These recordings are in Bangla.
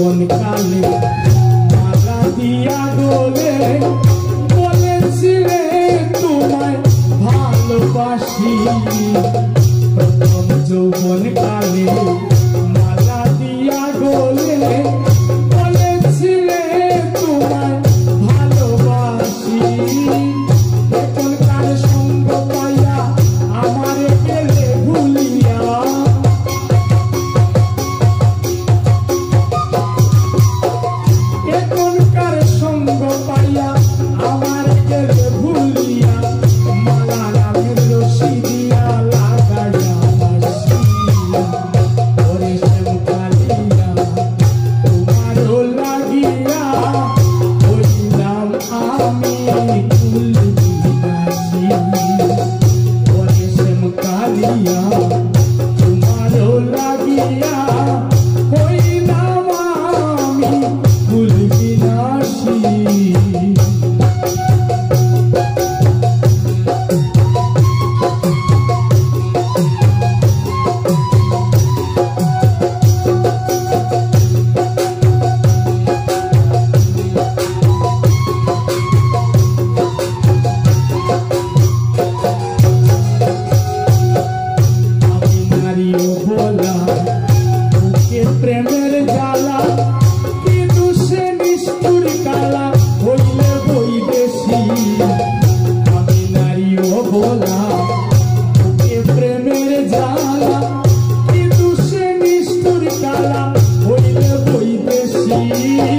জীবন কালে মালা দিয়া দোলে বলেছিলে তোমায় ভালোবাসি। প্রথম যৌবন কালে মালা দিয়া দোলে you.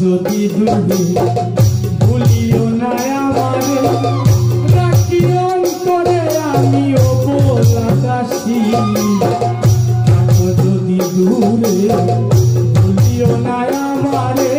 যদি ভুলি ভুলিও না আমারে রাখি অন্তরে আমি অপল আকাশি যদি দূরে ভুলিও না আমারে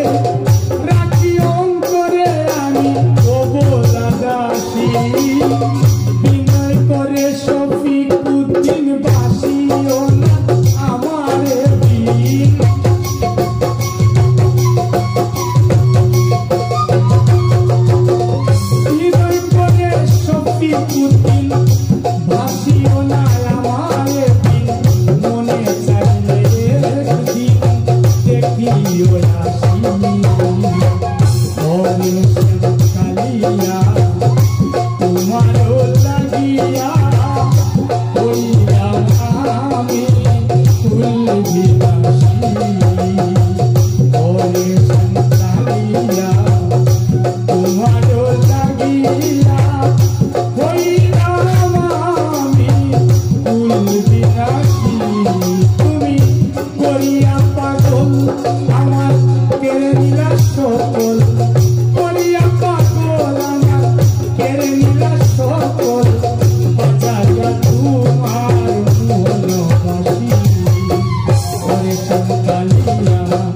啊咿